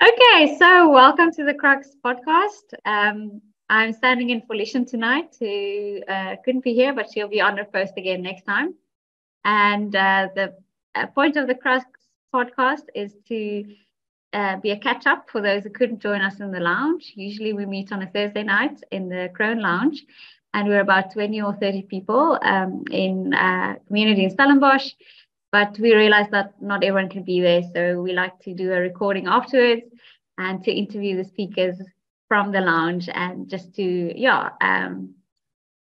Okay, so welcome to the KRUX podcast. Um, I'm standing in for Lishan tonight, who uh, couldn't be here, but she'll be on her post again next time. And uh, the uh, point of the KRUX podcast is to uh, be a catch up for those who couldn't join us in the lounge. Usually we meet on a Thursday night in the Crone Lounge, and we're about 20 or 30 people um, in uh, community in Stellenbosch but we realized that not everyone can be there. So we like to do a recording afterwards and to interview the speakers from the lounge and just to, yeah, um,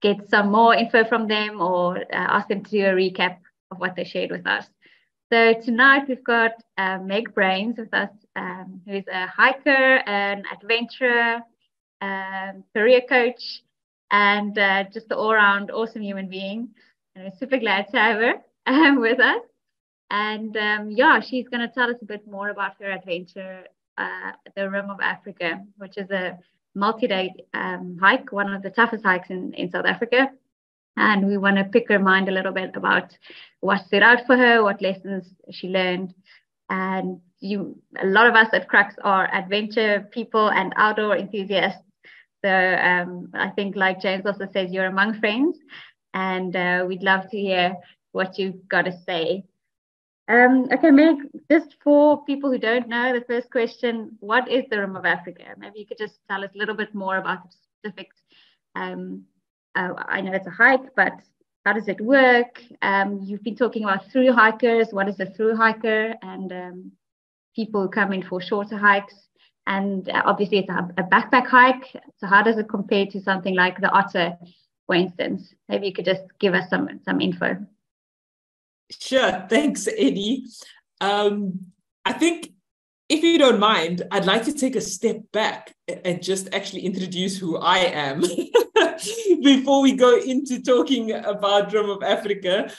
get some more info from them or uh, ask them to do a recap of what they shared with us. So tonight we've got uh, Meg Bruyns with us, um, who's a hiker, an adventurer, um, career coach, and uh, just an all-round awesome human being. And we're super glad to have her um, with us. And um, yeah, she's going to tell us a bit more about her adventure, uh, the Rim of Africa, which is a multi-day um, hike, one of the toughest hikes in, in South Africa. And we want to pick her mind a little bit about what stood out for her, what lessons she learned. And you, a lot of us at KRUX are adventure people and outdoor enthusiasts. So um, I think, like James also says, you're among friends, and uh, we'd love to hear what you've got to say. Um, okay, Meg, just for people who don't know, the first question, what is the Rim of Africa? Maybe you could just tell us a little bit more about the specifics. Um, uh, I know it's a hike, but how does it work? Um, you've been talking about through hikers. What is a through hiker? And um, people who come in for shorter hikes. And uh, obviously, it's a, a backpack hike. So, how does it compare to something like the Otter, for instance? Maybe you could just give us some, some info. Sure. Thanks, Eddie. Um, I think if you don't mind, I'd like to take a step back and just actually introduce who I am before we go into talking about the Rim of Africa.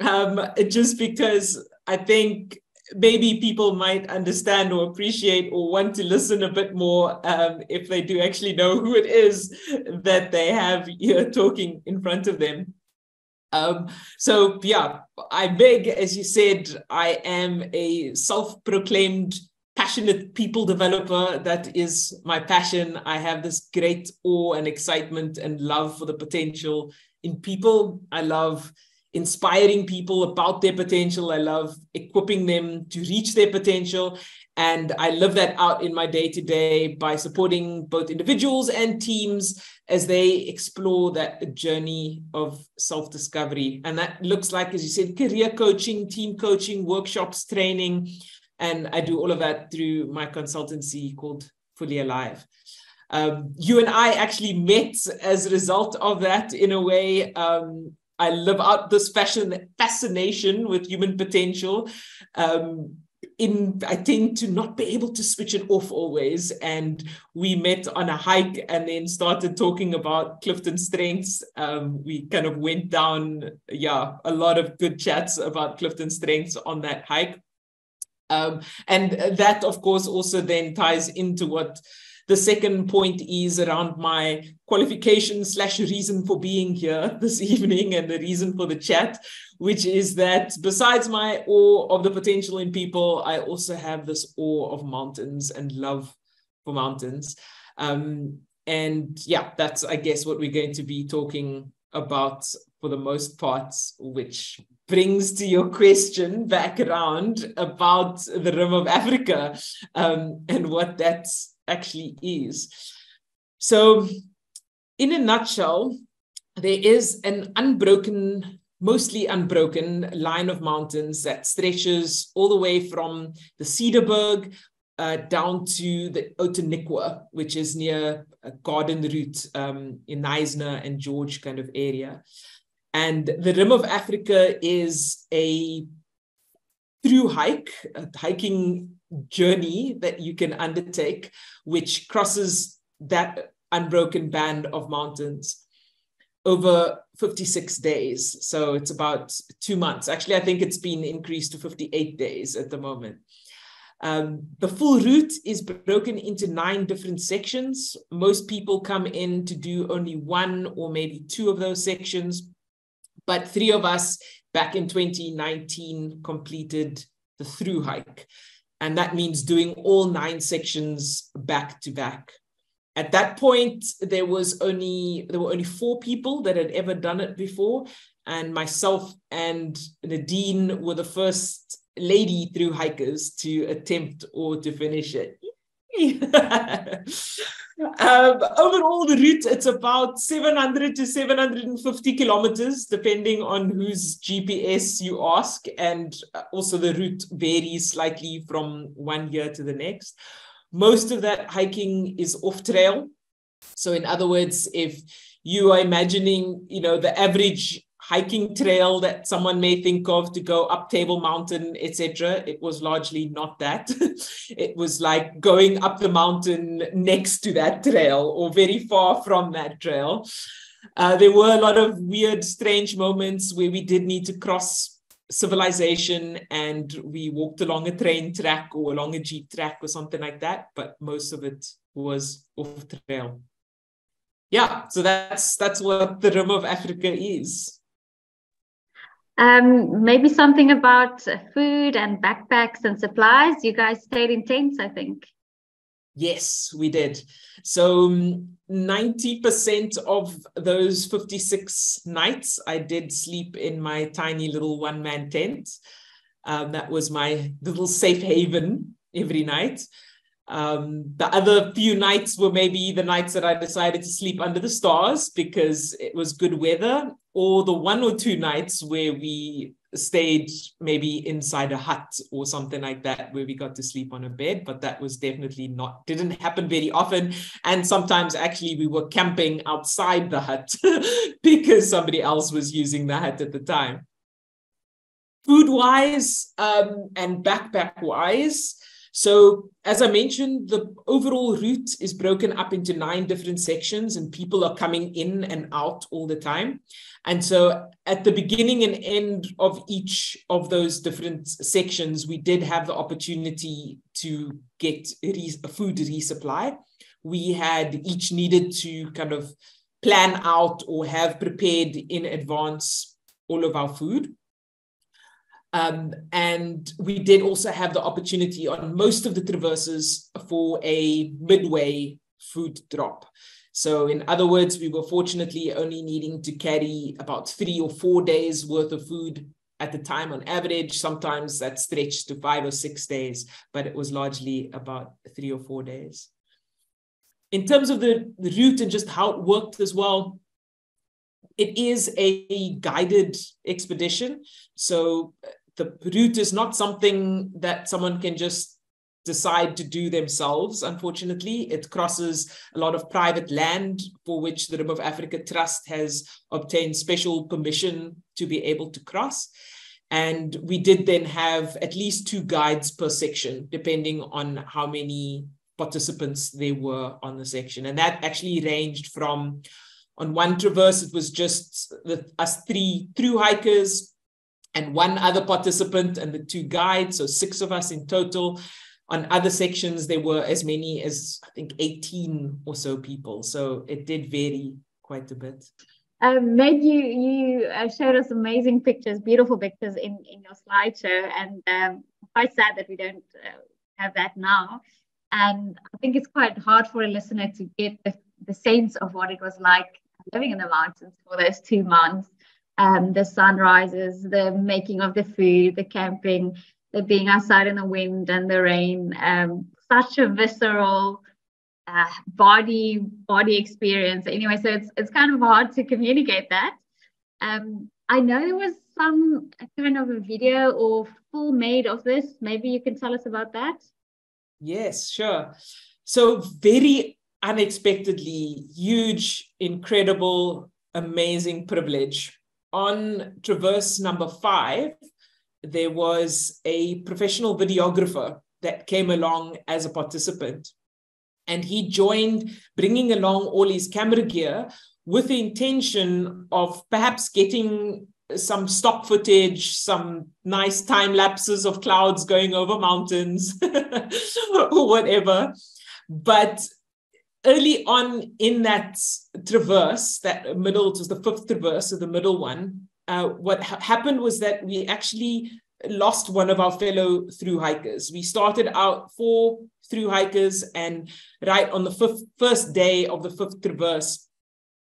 Um, just because I think maybe people might understand or appreciate or want to listen a bit more um, if they do actually know who it is that they have here talking in front of them. Um, so yeah, I beg, as you said, I am a self-proclaimed passionate people developer. That is my passion. I have this great awe and excitement and love for the potential in people. I love inspiring people about their potential. I love equipping them to reach their potential. And I live that out in my day to day by supporting both individuals and teams as they explore that journey of self discovery. And that looks like, as you said, career coaching, team coaching, workshops, training. And I do all of that through my consultancy called Fully Alive. Um, you and I actually met as a result of that in a way. Um, I live out this fashion fascination with human potential. Um, in I tend to not be able to switch it off always. And we met on a hike and then started talking about Clifton strengths. Um, we kind of went down, yeah, a lot of good chats about Clifton strengths on that hike. Um, and that, of course, also then ties into what the second point is around my qualification slash reason for being here this evening and the reason for the chat, which is that besides my awe of the potential in people, I also have this awe of mountains and love for mountains. Um, and yeah, that's, I guess, what we're going to be talking about for the most part, which brings to your question back around about the Rim of Africa um, and what that's actually is. So, in a nutshell, there is an unbroken, mostly unbroken line of mountains that stretches all the way from the Cederberg uh, down to the Outeniqua, which is near uh, Garden Route um, in Knysna and George kind of area. And the Rim of Africa is a through hike, hiking journey that you can undertake, which crosses that unbroken band of mountains over 56 days. So it's about two months. Actually, I think it's been increased to 58 days at the moment. Um, the full route is broken into nine different sections. Most people come in to do only one or maybe two of those sections, but three of us back in 2019 completed the through hike. And that means doing all nine sections back to back. At that point, there was only there were only four people that had ever done it before, and myself and Nadine were the first lady through hikers to attempt or to finish it. um, overall, the route it's about 700 to 750 kilometers, depending on whose GPS you ask, and also the route varies slightly from one year to the next. Most of that hiking is off trail. So, in other words, if you are imagining, you know, the average hiking trail that someone may think of to go up Table Mountain, etc. It was largely not that. it was like going up the mountain next to that trail or very far from that trail. Uh, there were a lot of weird, strange moments where we did need to cross civilization and we walked along a train track or along a jeep track or something like that, but most of it was off trail. Yeah, so that's that's what the Rim of Africa is. Um, maybe something about food and backpacks and supplies. You guys stayed in tents, I think. Yes, we did. So 90% um, of those 56 nights, I did sleep in my tiny little one man tent. Um, that was my little safe haven every night. Um, the other few nights were maybe the nights that I decided to sleep under the stars because it was good weather, or the one or two nights where we stayed maybe inside a hut or something like that where we got to sleep on a bed but that was definitely not didn't happen very often. And sometimes actually we were camping outside the hut because somebody else was using the hut at the time. Food wise um, and backpack wise so, as I mentioned, the overall route is broken up into nine different sections, and people are coming in and out all the time. And so, at the beginning and end of each of those different sections, we did have the opportunity to get food resupply. We had each needed to kind of plan out or have prepared in advance all of our food. Um, and we did also have the opportunity on most of the traverses for a midway food drop. So, in other words, we were fortunately only needing to carry about three or four days worth of food at the time on average. Sometimes that stretched to five or six days, but it was largely about three or four days. In terms of the, the route and just how it worked as well, it is a guided expedition. So the route is not something that someone can just decide to do themselves, unfortunately. It crosses a lot of private land for which the Rim of Africa Trust has obtained special permission to be able to cross. And we did then have at least two guides per section, depending on how many participants there were on the section. And that actually ranged from on one traverse, it was just the, us three through hikers and one other participant and the two guides, so six of us in total. On other sections, there were as many as I think 18 or so people. So it did vary quite a bit. Um, Meg, you you uh, showed us amazing pictures, beautiful pictures in in your slideshow, and um, quite sad that we don't uh, have that now. And I think it's quite hard for a listener to get the, the sense of what it was like living in the mountains for those two months um, the sunrises, the making of the food, the camping, the being outside in the wind and the rain. Um, such a visceral uh, body body experience. Anyway, so it's it's kind of hard to communicate that. Um, I know there was some kind of a video or full made of this. Maybe you can tell us about that. Yes, sure. So very unexpectedly huge, incredible, amazing privilege on Traverse number five, there was a professional videographer that came along as a participant. And he joined, bringing along all his camera gear with the intention of perhaps getting some stock footage, some nice time lapses of clouds going over mountains or whatever. But early on in that traverse, that middle, it was the fifth traverse, so the middle one, uh, what ha- happened was that we actually lost one of our fellow through hikers. We started out four through hikers, and right on the fifth, first day of the fifth traverse,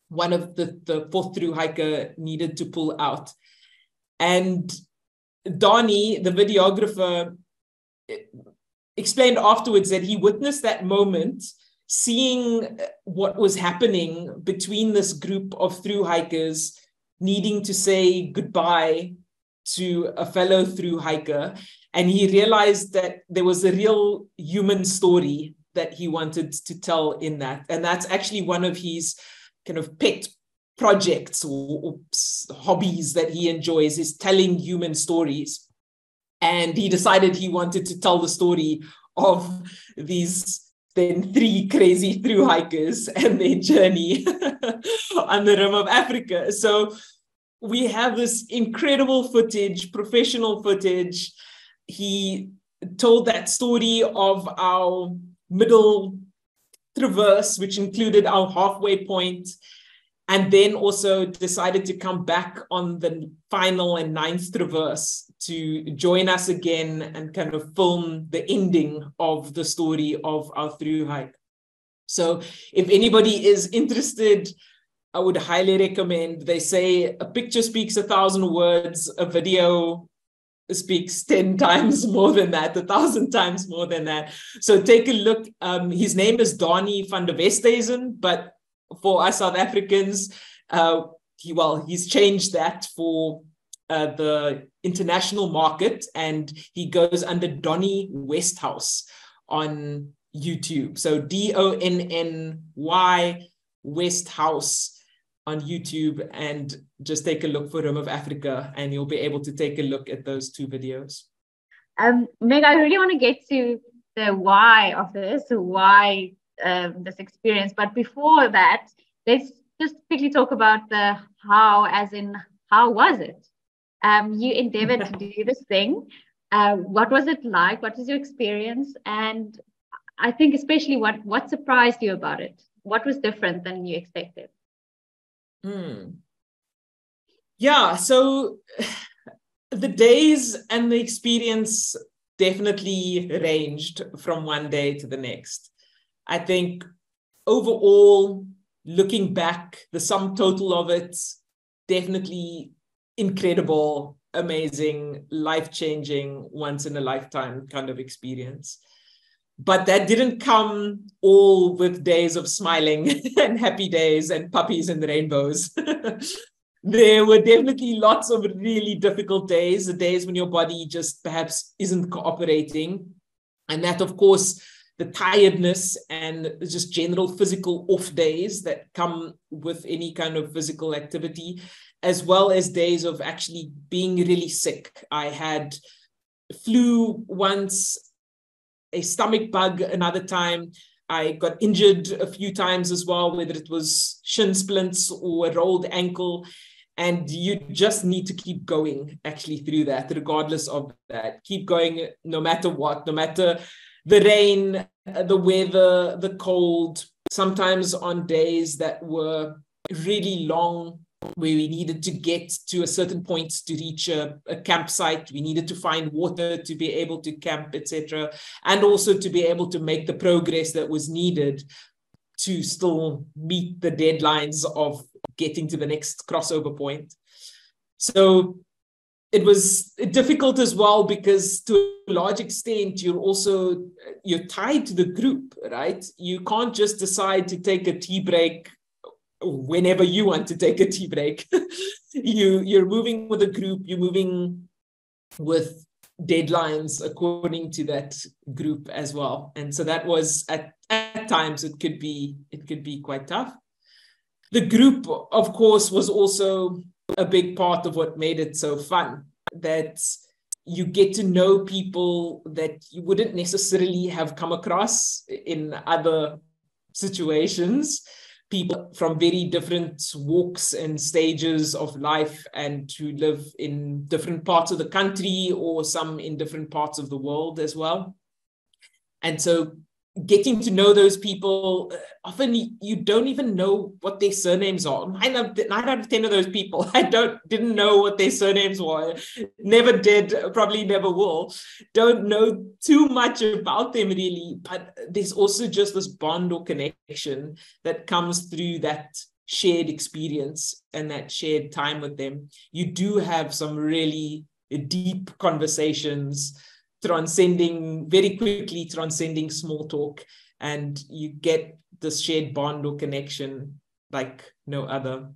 one of the, the fourth through hiker needed to pull out. And Donnie, the videographer, explained afterwards that he witnessed that moment, seeing uh, what was happening between this group of through hikers needing to say goodbye to a fellow through hiker. And he realized that there was a real human story that he wanted to tell in that. And that's actually one of his kind of pet projects or, or hobbies that he enjoys is telling human stories. And he decided he wanted to tell the story of these then three crazy through hikers and their journey on the rim of Africa. So we have this incredible footage, professional footage. He told that story of our middle traverse, which included our halfway point, and then also decided to come back on the final and ninth traverse to join us again and kind of film the ending of the story of our through hike. So if anybody is interested, I would highly recommend. They say a picture speaks a thousand words, a video speaks 10 times more than that, a thousand times more than that. So take a look. Um, his name is Donnie van der Westhuizen, but for us South Africans, uh, he, well, he's changed that for uh, the international market and he goes under Donny Westhouse on YouTube. So D O N N Y Westhouse on YouTube and just take a look for Rim of Africa and you'll be able to take a look at those two videos. Um, Meg, I really want to get to the why of this, why um, this experience. But before that, let's just quickly talk about the how, as in how was it? Um, you endeavored to do this thing. Uh, what was it like? What was your experience? And I think especially what what surprised you about it? What was different than you expected? Mm. Yeah, so the days and the experience definitely ranged from one day to the next. I think overall, looking back, the sum total of it definitely incredible, amazing, life changing, once in a lifetime kind of experience but that didn't come all with days of smiling and happy days and puppies and rainbows. there were definitely lots of really difficult days, the days when your body just perhaps isn't cooperating. And that, of course, the tiredness and just general physical off days that come with any kind of physical activity, as well as days of actually being really sick. I had flu once a stomach bug another time. I got injured a few times as well, whether it was shin splints or a rolled ankle. And you just need to keep going actually through that, regardless of that. Keep going no matter what, no matter the rain, the weather, the cold. Sometimes on days that were really long where we needed to get to a certain point to reach a, a campsite. We needed to find water to be able to camp, etc., and also to be able to make the progress that was needed to still meet the deadlines of getting to the next crossover point. So it was difficult as well because to a large extent you're also you're tied to the group right you can't just decide to take a tea break whenever you want to take a tea break. you you're moving with a group, you're moving with deadlines according to that group as well. And so that was at, at times it could be it could be quite tough. The group, of course, was also a big part of what made it so fun. That you get to know people that you wouldn't necessarily have come across in other situations people from very different walks and stages of life and to live in different parts of the country or some in different parts of the world as well. And so getting to know those people. Uh, often you don't even know what their surnames are. Nine out, nine out of ten of those people, I don't didn't know what their surnames were. Never did. Probably never will. Don't know too much about them really. But there's also just this bond or connection that comes through that shared experience and that shared time with them. You do have some really deep conversations transcending very quickly transcending small talk and you get this shared bond or connection like no other.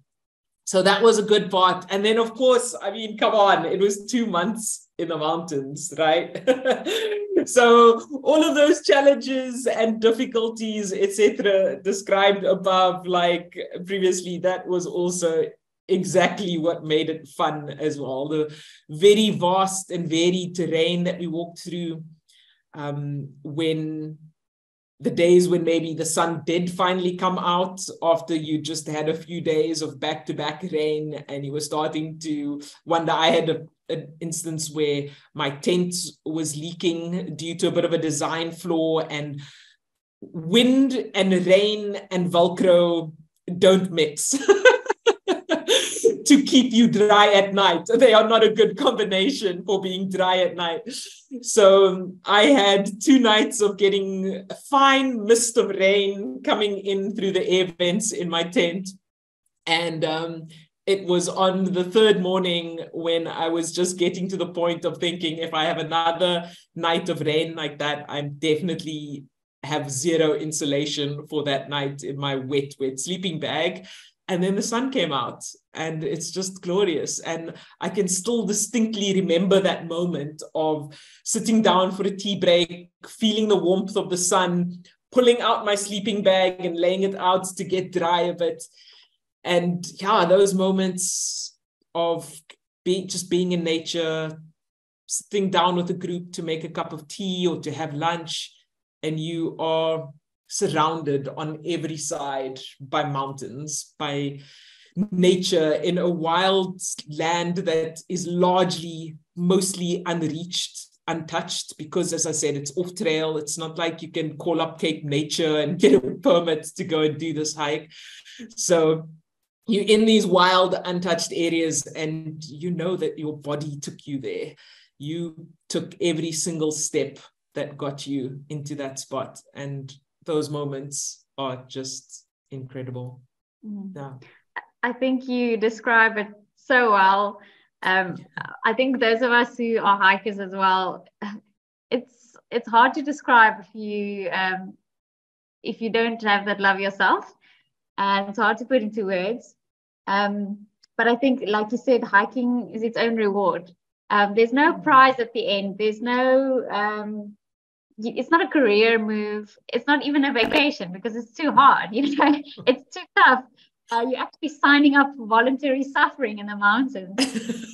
So that was a good part. And then of course i mean come on it was two months in the mountains right? So all of those challenges and difficulties etc described above like previously that was also exactly what made it fun as well. The very vast and varied terrain that we walked through um, when the days when maybe the sun did finally come out after you just had a few days of back-to-back rain and you were starting to wonder i had a, an instance where my tent was leaking due to a bit of a design flaw and wind and rain and velcro don't mix to keep you dry at night. They are not a good combination for being dry at night. So I had two nights of getting a fine mist of rain coming in through the air vents in my tent. And um, it was on the third morning when I was just getting to the point of thinking if I have another night of rain like that, I'm definitely have zero insulation for that night in my wet, wet sleeping bag and then the sun came out and it's just glorious. And i can still distinctly remember that moment of sitting down for a tea break feeling the warmth of the sun pulling out my sleeping bag and laying it out to get dry a bit and yeah those moments of being just being in nature sitting down with a group to make a cup of tea or to have lunch and you are surrounded on every side by mountains, by nature in a wild land that is largely, mostly unreached, untouched, because as I said, it's off trail. It's not like you can call up Cape Nature and get a permit to go and do this hike. So you're in these wild, untouched areas, and you know that your body took you there. You took every single step that got you into that spot. And those moments are just incredible. Mm. Yeah. I think you describe it so well. Um, I think those of us who are hikers as well, it's it's hard to describe if you um, if you don't have that love yourself, and it's hard to put into words. Um, but I think, like you said, hiking is its own reward. Um, there's no mm. prize at the end. There's no um, it's not a career move. It's not even a vacation because it's too hard. You know, it's too tough. Uh, you're actually signing up for voluntary suffering in the mountains.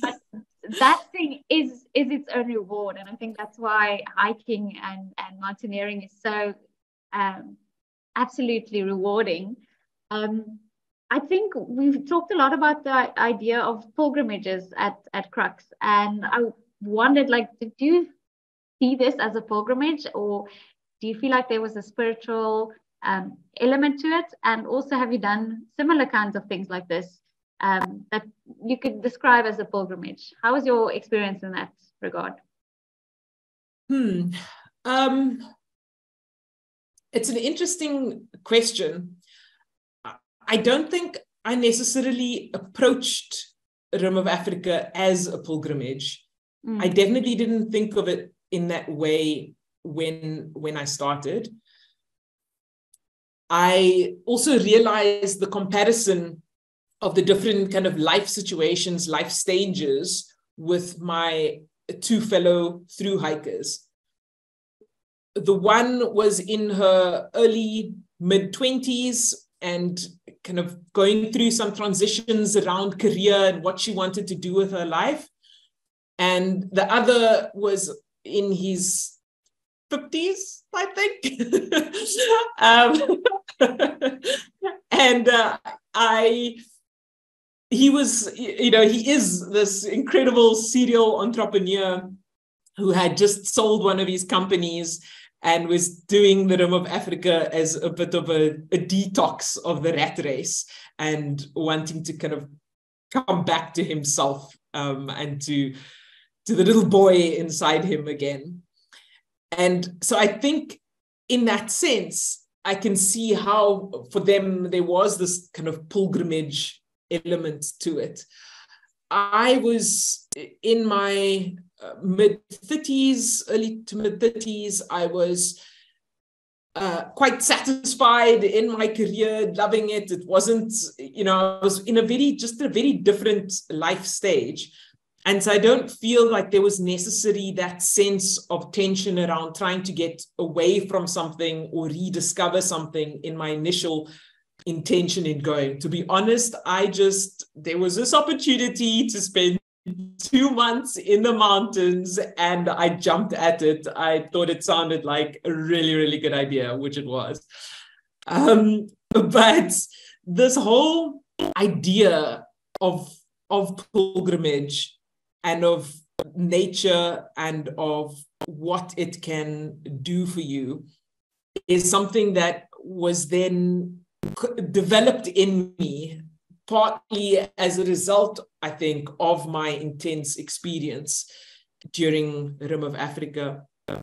that thing is is its own reward, and I think that's why hiking and and mountaineering is so um, absolutely rewarding. Um, I think we've talked a lot about the idea of pilgrimages at at KRUX, and I wondered, like, did you see this as a pilgrimage or do you feel like there was a spiritual um, element to it? And also have you done similar kinds of things like this um, that you could describe as a pilgrimage? How was your experience in that regard? Hmm. Um, it's an interesting question. I don't think i necessarily approached rim of africa as a pilgrimage. Mm. i definitely didn't think of it in that way when when I started. I also realized the comparison of the different kind of life situations, life stages with my two fellow through hikers. The one was in her early mid 20s and kind of going through some transitions around career and what she wanted to do with her life. And the other was in his 50s, I think. um, and uh, I, he was, you know, he is this incredible serial entrepreneur who had just sold one of his companies and was doing the Rim of Africa as a bit of a, a detox of the rat race and wanting to kind of come back to himself um, and to to the little boy inside him again. And so I think in that sense, I can see how for them there was this kind of pilgrimage element to it. I was in my uh, mid 30s, early to mid 30s. I was uh, quite satisfied in my career, loving it. It wasn't, you know, I was in a very, just a very different life stage. And so I don't feel like there was necessary that sense of tension around trying to get away from something or rediscover something in my initial intention in going. To be honest, I just, there was this opportunity to spend two months in the mountains and I jumped at it. I thought it sounded like a really, really good idea, which it was. Um, but this whole idea of, of pilgrimage and of nature and of what it can do for you is something that was then developed in me partly as a result i think of my intense experience during the rim of africa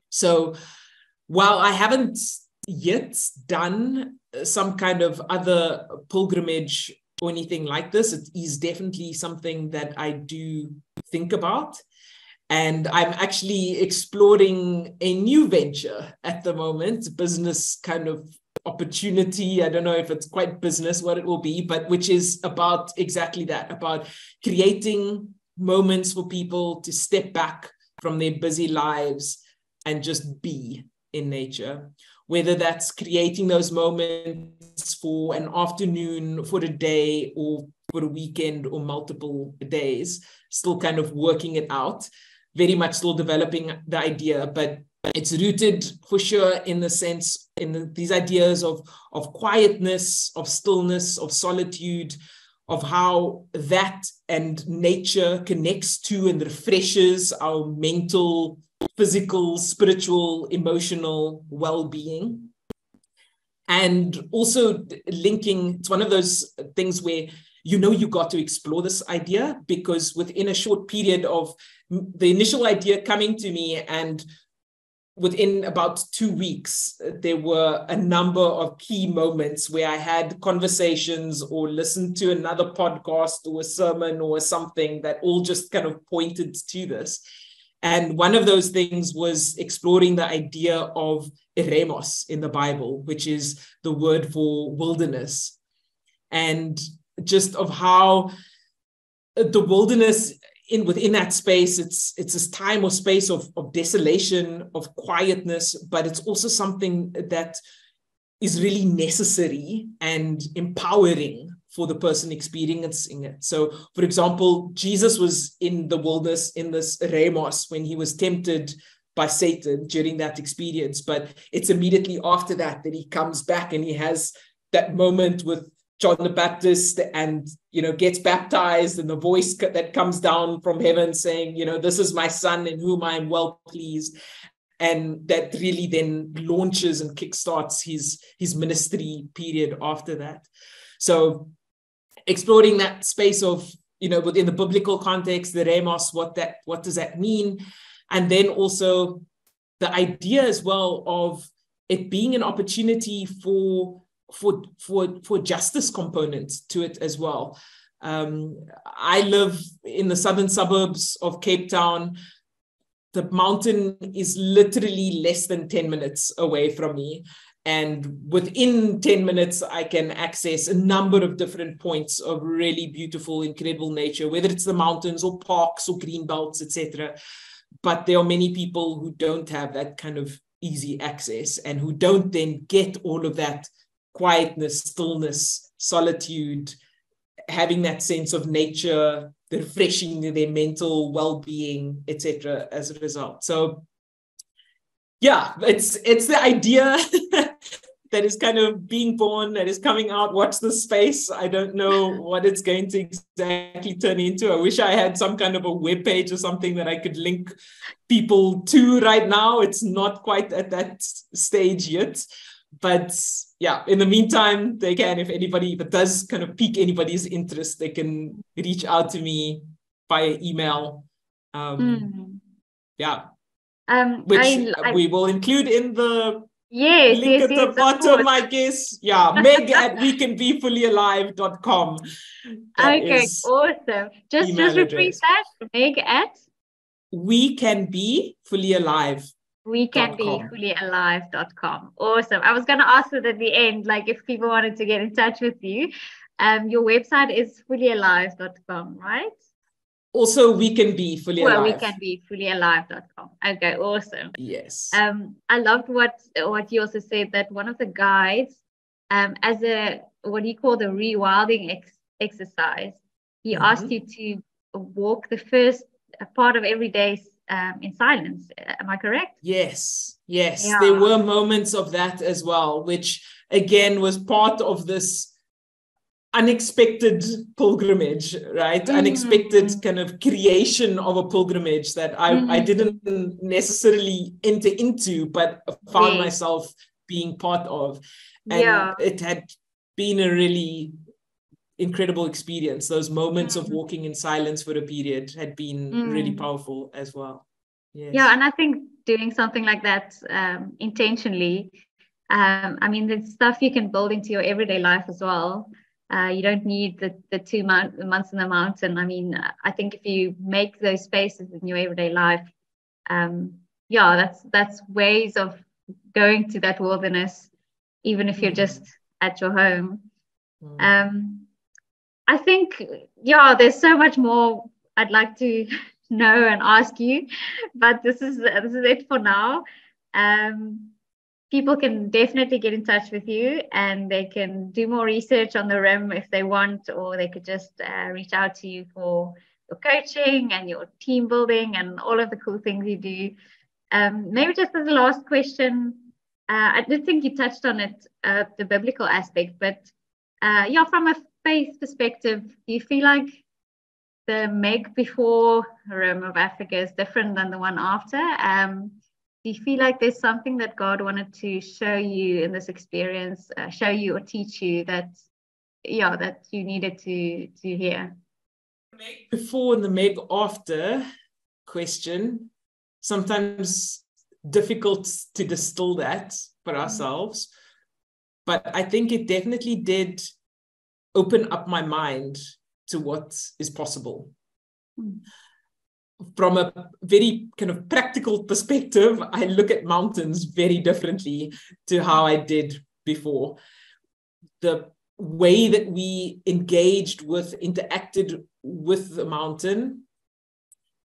so while i haven't yet done some kind of other pilgrimage or anything like this. It is definitely something that I do think about. And I'm actually exploring a new venture at the moment, business kind of opportunity. I don't know if it's quite business, what it will be, but which is about exactly that about creating moments for people to step back from their busy lives and just be in nature whether that's creating those moments for an afternoon, for a day, or for a weekend, or multiple days, still kind of working it out, very much still developing the idea, but it's rooted for sure in the sense in the, these ideas of of quietness of stillness of solitude of how that and nature connects to and refreshes our mental physical, spiritual, emotional well being. And also linking, it's one of those things where you know you got to explore this idea because within a short period of the initial idea coming to me and within about two weeks, uh, there were a number of key moments where I had conversations or listened to another podcast or a sermon or something that all just kind of pointed to this. And one of those things was exploring the idea of eremos in the Bible, which is the word for wilderness, and just of how uh, the wilderness in within that space it's it's this time or space of, of desolation of quietness but it's also something that is really necessary and empowering for the person experiencing it. So, for example, Jesus was in the wilderness in this eremos when he was tempted by Satan during that experience. But it's immediately after that that he comes back and he has that moment with John the Baptist and you know gets baptized and the voice that comes down from heaven saying you know this is my son in whom I am well pleased. And that really then launches and kickstarts his his ministry period after that. So exploring that space of you know within the biblical context the eremos what that what does that mean? And then also the idea as well of it being an opportunity for for for for justice components to it as well. Um, i live in the southern suburbs of cape town. The mountain is literally less than 10 minutes away from me. And within 10 minutes i can access a number of different points of really beautiful incredible nature whether it's the mountains or parks or green belts etc but there are many people who don't have that kind of easy access and who don't then get all of that quietness stillness solitude having that sense of nature the refreshing their mental well-being etc as a result so yeah it's it's the idea that is kind of being born, that is coming out. What's the space. I don't know what it's going to exactly turn into. I wish I had some kind of a web page or something that I could link people to right now. It's not quite at that stage yet. But yeah, in the meantime, they can, if anybody, if it does kind of pique anybody's interest, they can reach out to me via email. Um, mm. Yeah. Um, which I, I, we will include in the Yes, link yes, at the bottom, I guess. Yeah, meg at we can be fully alive.com. okay, awesome. Just just repeat address. that. Meg at we can be fully alive. We can be fully alive.com. Awesome. I was gonna ask it at the end, like if people wanted to get in touch with you. Um, your website is fullyalive.com, right? also we can be fully well, alive. we can be fully alive.com. Okay, awesome. Yes. Um, I loved what what you also said that one of the guides, um, as a what he called a rewilding ex- exercise, he mm-hmm. asked you to walk the first part of every day um, in silence. Am I correct? Yes, yes. Yeah. There were moments of that as well, which again was part of this unexpected pilgrimage right mm. unexpected kind of creation of a pilgrimage that i mm. i didn't necessarily enter into but found yes. myself being part of and yeah. it had been a really incredible experience those moments mm. of walking in silence for a period had been really mm. powerful as well yes. yeah and i think doing something like that um, intentionally um, i mean the stuff you can build into your everyday life as well uh, you don't need the, the two month, months in the mountain. I mean, I think if you make those spaces in your everyday life, um, yeah, that's that's ways of going to that wilderness, even if you're just at your home. Mm. I think, yeah, there's so much more I'd like to know and ask you, but this is this is it for now. Um, people can definitely get in touch with you and they can do more research on the rim if they want, or they could just uh, reach out to you for your coaching and your team building and all of the cool things you do. Um, maybe just as a last question, uh, I did think you touched on it, uh, the biblical aspect, but uh, yeah, from a faith perspective, do you feel like the Meg before Rim of Africa is different than the one after? Um, do you feel like there's something that God wanted to show you in this experience, uh, show you or teach you that, yeah, that you needed to to hear? Meg before and the Meg after question, sometimes difficult to distill that for mm-hmm. ourselves, but I think it definitely did open up my mind to what is possible. Mm from a very kind of practical perspective, I look at mountains very differently to how I did before. The way that we engaged with, interacted with the mountain,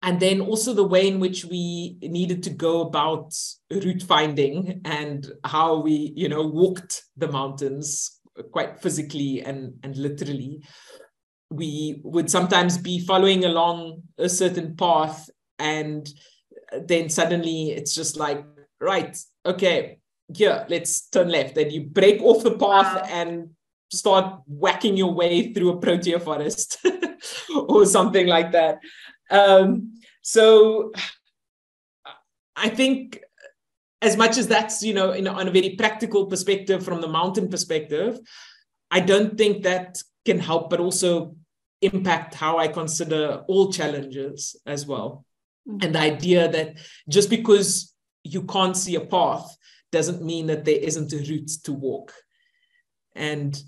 and then also the way in which we needed to go about route finding and how we, you know, walked the mountains quite physically and, and literally we would sometimes be following along a certain path and then suddenly it's just like right okay here let's turn left and you break off the path wow. and start whacking your way through a protea forest or something like that um, so i think as much as that's you know in, on a very practical perspective from the mountain perspective i don't think that can help but also impact how I consider all challenges as well. Mm-hmm. And the idea that just because you can't see a path doesn't mean that there isn't a route to walk. And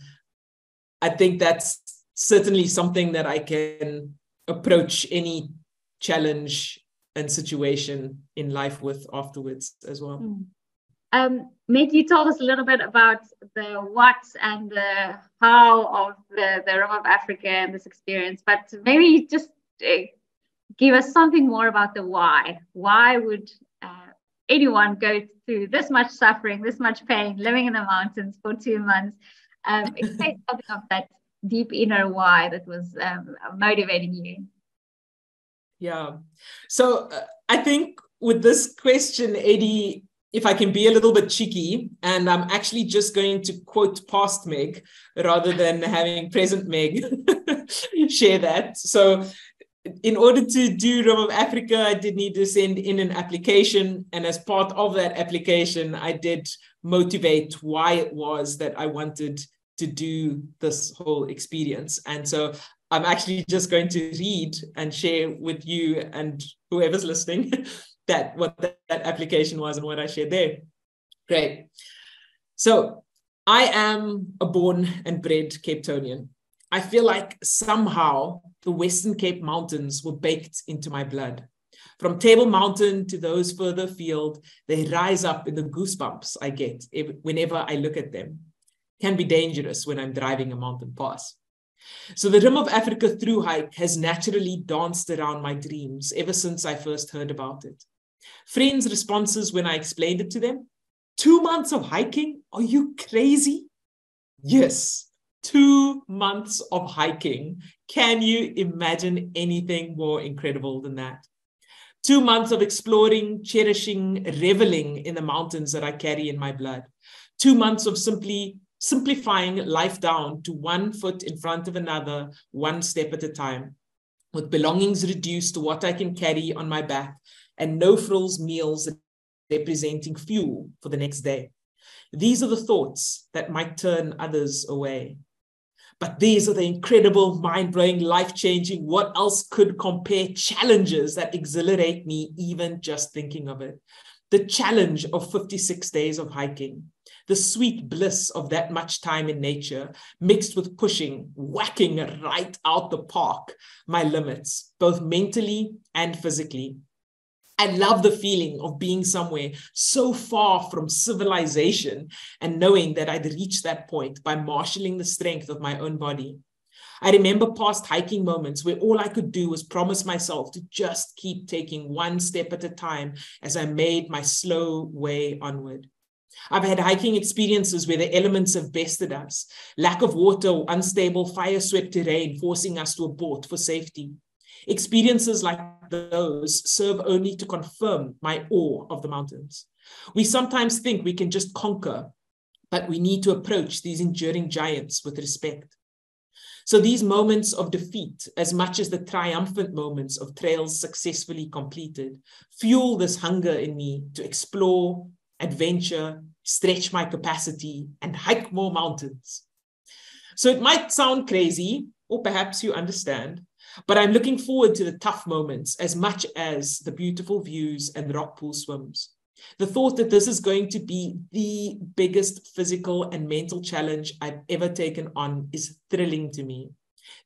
I think that's certainly something that I can approach any challenge and situation in life with afterwards as well. Mm. Um, maybe you told us a little bit about the what and the how of the, the Rim of Africa and this experience, but maybe just uh, give us something more about the why. Why would uh, anyone go through this much suffering, this much pain, living in the mountains for two months? Um, explain something of that deep inner why that was um, motivating you. Yeah. So uh, I think with this question, Eddie, if I can be a little bit cheeky, and I'm actually just going to quote past Meg rather than having present Meg share that. So, in order to do Rim of Africa, I did need to send in an application. And as part of that application, I did motivate why it was that I wanted to do this whole experience. And so I'm actually just going to read and share with you and whoever's listening that what that, that application was and what I shared there. Great. So I am a born and bred Capetonian. I feel like somehow the Western Cape Mountains were baked into my blood. From Table Mountain to those further afield, they rise up in the goosebumps I get whenever I look at them. Can be dangerous when I'm driving a mountain pass. So the Rim of Africa through hike has naturally danced around my dreams ever since I first heard about it. Friends' responses when I explained it to them two months of hiking? Are you crazy? Yes, two months of hiking. Can you imagine anything more incredible than that? Two months of exploring, cherishing, reveling in the mountains that I carry in my blood. Two months of simply simplifying life down to one foot in front of another, one step at a time, with belongings reduced to what I can carry on my back and no frills meals representing fuel for the next day. These are the thoughts that might turn others away. But these are the incredible, mind blowing, life changing, what else could compare challenges that exhilarate me even just thinking of it. The challenge of 56 days of hiking, the sweet bliss of that much time in nature, mixed with pushing, whacking right out the park, my limits, both mentally and physically. I love the feeling of being somewhere so far from civilization and knowing that I'd reached that point by marshaling the strength of my own body. I remember past hiking moments where all I could do was promise myself to just keep taking one step at a time as I made my slow way onward. I've had hiking experiences where the elements have bested us, lack of water or unstable fire swept terrain forcing us to abort for safety. Experiences like those serve only to confirm my awe of the mountains. We sometimes think we can just conquer, but we need to approach these enduring giants with respect. So these moments of defeat, as much as the triumphant moments of trails successfully completed, fuel this hunger in me to explore, adventure, stretch my capacity, and hike more mountains. So it might sound crazy, or perhaps you understand, but I'm looking forward to the tough moments as much as the beautiful views and rock pool swims. The thought that this is going to be the biggest physical and mental challenge I've ever taken on is thrilling to me.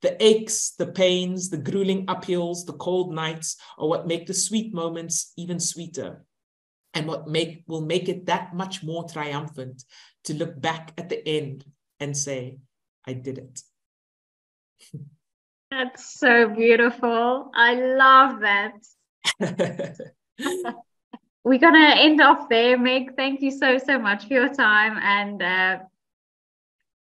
The aches, the pains, the grueling uphills, the cold nights are what make the sweet moments even sweeter and what make will make it that much more triumphant to look back at the end and say, I did it. That's so beautiful. I love that. We're going to end off there, Meg. Thank you so, so much for your time and uh,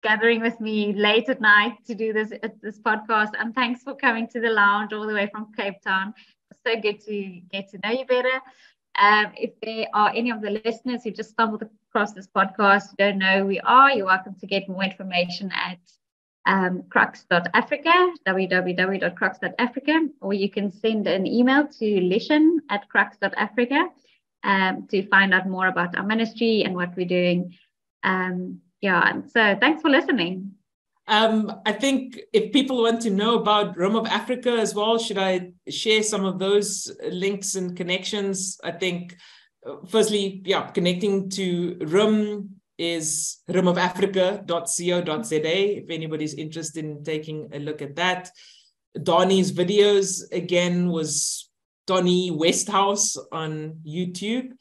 gathering with me late at night to do this this podcast. And thanks for coming to the lounge all the way from Cape Town. So good to get to know you better. Um, if there are any of the listeners who just stumbled across this podcast, don't know who we are, you're welcome to get more information at um, krux.africa, www.krux.africa, or you can send an email to lishan at krux.africa um, to find out more about our ministry and what we're doing. Um, yeah, and so thanks for listening. Um, I think if people want to know about Rim of Africa as well, should I share some of those links and connections? I think, uh, firstly, yeah, connecting to Rim is rimofafrica.co.za if anybody's interested in taking a look at that. Donnie's videos again was Donnie Westhouse on YouTube.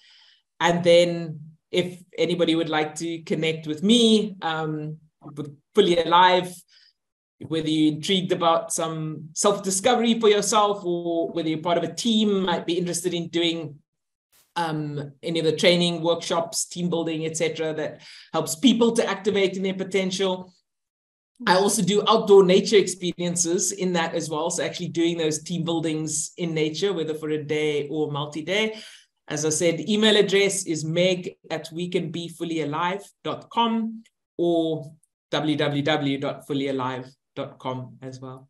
And then if anybody would like to connect with me, um, with Fully Alive, whether you're intrigued about some self-discovery for yourself or whether you're part of a team, might be interested in doing um, any of the training, workshops, team building, etc., that helps people to activate in their potential. I also do outdoor nature experiences in that as well. So actually doing those team buildings in nature, whether for a day or multi-day. As I said, email address is meg at wecanbefullyalive.com or www.fullyalive.com as well.